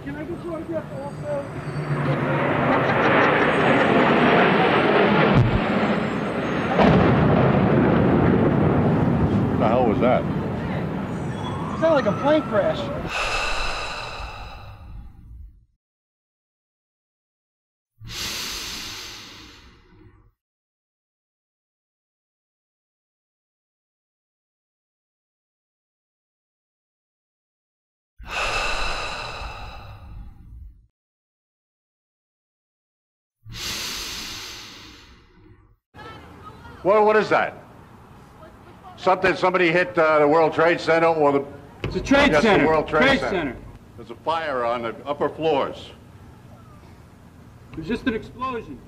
can I get your autograph also? What the hell was that? Sound like a plane crash. What, what is that? Something, somebody hit uh, the World Trade Center or the, It's a trade Yes, the center. World Trade trade Center. center. there's a fire on the upper floors. It was just an explosion.